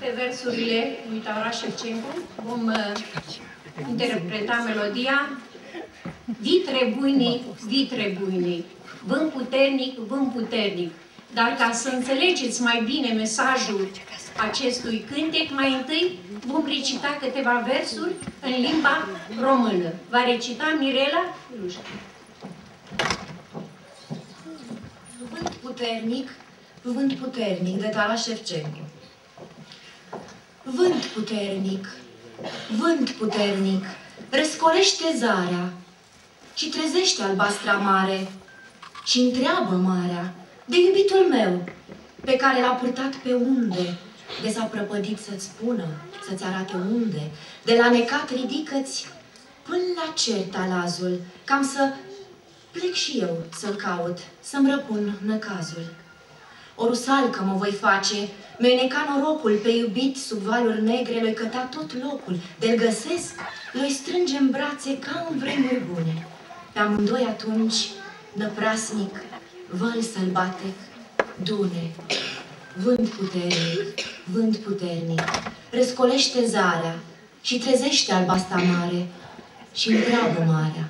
pe versurile lui Taura Șevcencu. Vom uh, interpreta melodia Vitre buinic, vitre buinic, vânt puternic, vânt puternic. Dar ca să înțelegeți mai bine mesajul acestui cântec, mai întâi vom recita câteva versuri în limba română. Va recita Mirela Ilușca. Vânt puternic, vânt puternic de Taras Șevcencu. Vânt puternic, vânt puternic, răscolește zarea și trezește albastra mare și întreabă marea de iubitul meu, pe care l-a purtat pe unde, de s-a prăpădit să-ți spună, să-ți arate unde, de la necat ridică-ți până la cer talazul, cam să plec și eu să-l caut, să-mi răpun năcazul. O rusalcă mă voi face, mi neca norocul pe iubit sub valuri negre, lui căta tot locul, de-l găsesc, lui strânge în brațe ca în vremuri bune. Pe amândoi atunci, năprasnic, văl sălbatec, dune, vânt puternic, vânt puternic, răscolește zarea și trezește albasta mare și întreabă marea.